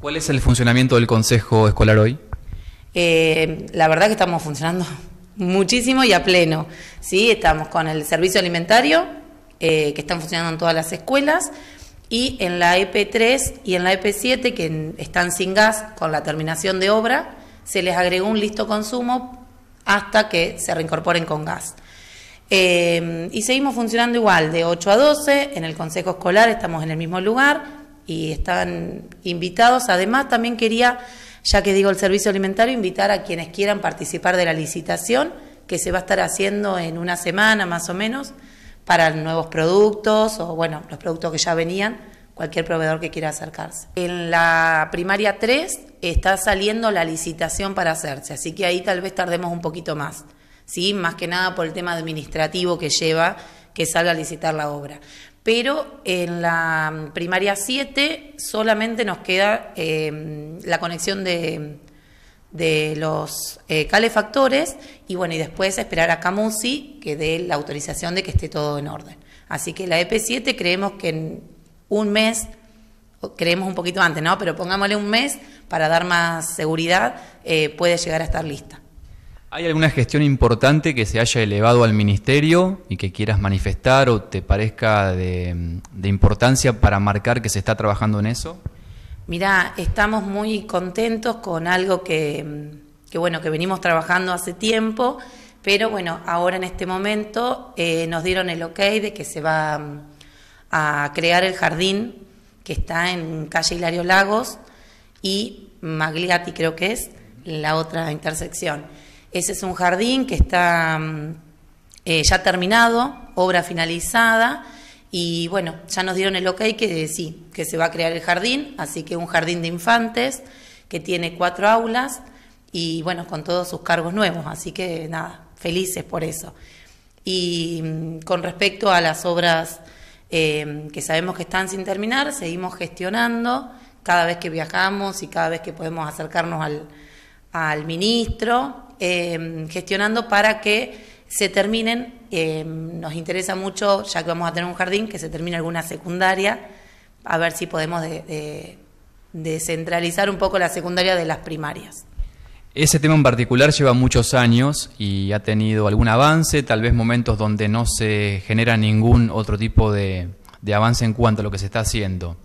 ¿Cuál es el funcionamiento del Consejo Escolar hoy? Eh, la verdad que estamos funcionando muchísimo y a pleno. ¿sí? Estamos con el servicio alimentario, eh, que están funcionando en todas las escuelas, y en la EP3 y en la EP7, que están sin gas con la terminación de obra, se les agregó un listo consumo hasta que se reincorporen con gas. Eh, y seguimos funcionando igual, de 8 a 12, en el Consejo Escolar estamos en el mismo lugar y están invitados. Además, también quería, ya que digo el servicio alimentario, invitar a quienes quieran participar de la licitación, que se va a estar haciendo en una semana más o menos, para nuevos productos o, bueno, los productos que ya venían, cualquier proveedor que quiera acercarse. En la primaria 3 está saliendo la licitación para hacerse, así que ahí tal vez tardemos un poquito más. ¿sí? más que nada por el tema administrativo que lleva que salga a licitar la obra. Pero en la primaria 7 solamente nos queda eh, la conexión de, de los eh, calefactores y bueno, y después esperar a Camusi que dé la autorización de que esté todo en orden. Así que la EP7 creemos que en un mes, creemos un poquito antes, ¿no? Pero pongámosle un mes para dar más seguridad, eh, puede llegar a estar lista. ¿Hay alguna gestión importante que se haya elevado al ministerio y que quieras manifestar o te parezca de, importancia para marcar que se está trabajando en eso? Mira, estamos muy contentos con algo que, bueno que venimos trabajando hace tiempo, pero bueno, ahora en este momento eh, nos dieron el ok de que se va mm, a crear el jardín que está en calle Hilario Lagos y Magliati creo que es la otra intersección. Ese es un jardín que está mm, eh, ya terminado, obra finalizada, y bueno, ya nos dieron el ok que sí, que se va a crear el jardín, así que un jardín de infantes que tiene cuatro aulas y bueno, con todos sus cargos nuevos, así que nada, felices por eso. Y mm, con respecto a las obras eh, que sabemos que están sin terminar, seguimos gestionando cada vez que viajamos y cada vez que podemos acercarnos al, al ministro Em, gestionando para que se terminen, em, nos interesa mucho, ya que vamos a tener un jardín, que se termine alguna secundaria, a ver si podemos descentralizar un poco la secundaria de las primarias. Ese tema en particular lleva muchos años y ha tenido algún avance, tal vez momentos donde no se genera ningún otro tipo de avance en cuanto a lo que se está haciendo.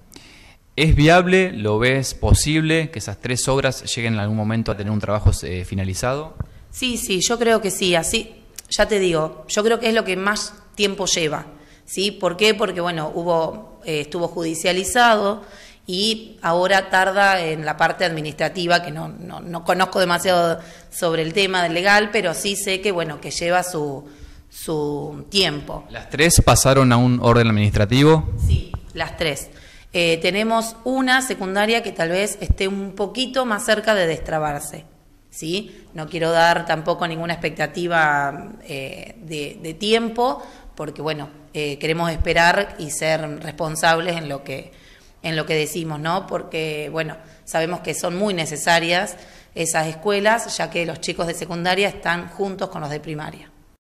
¿Es viable, lo ves posible que esas tres obras lleguen en algún momento a tener un trabajo eh, finalizado? Sí, sí, yo creo que sí, así, ya te digo, yo creo que es lo que más tiempo lleva, ¿sí? ¿Por qué? Porque, bueno, hubo, eh, estuvo judicializado y ahora tarda en la parte administrativa, que no, no, no conozco demasiado sobre el tema del legal, pero sí sé que, bueno, que lleva su, su tiempo. ¿Las tres pasaron a un orden administrativo? Sí, las tres. Eh, tenemos una secundaria que tal vez esté un poquito más cerca de destrabarse. ¿sí? No quiero dar tampoco ninguna expectativa eh, de, tiempo, porque bueno, eh, queremos esperar y ser responsables en lo que en lo que decimos, ¿no? Porque bueno, sabemos que son muy necesarias esas escuelas, ya que los chicos de secundaria están juntos con los de primaria.